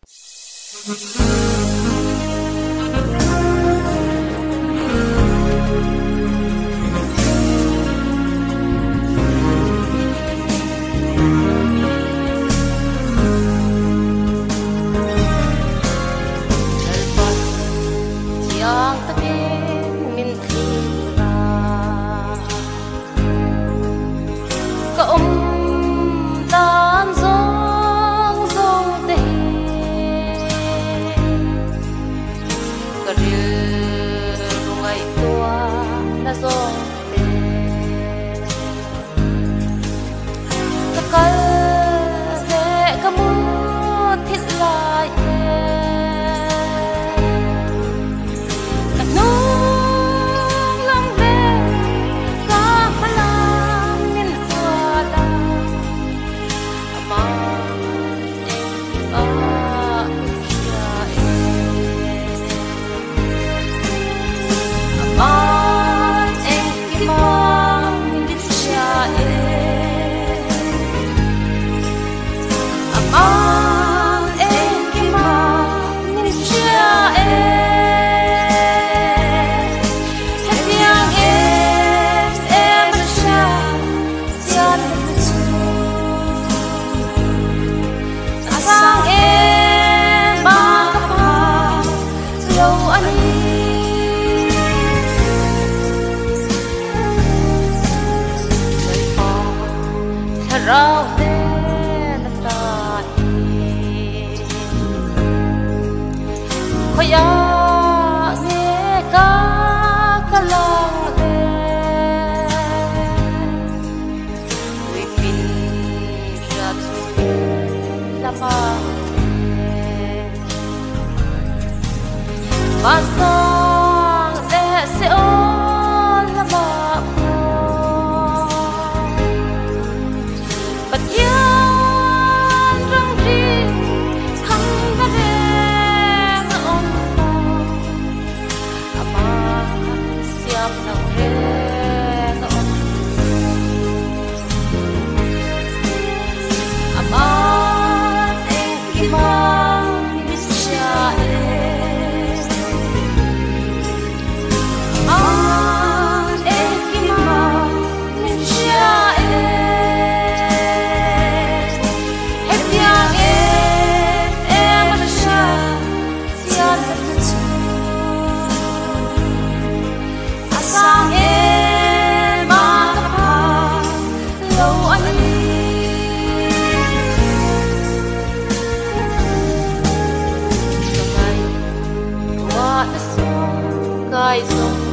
ក៏អ៊ំ crocodile a o h y e nós um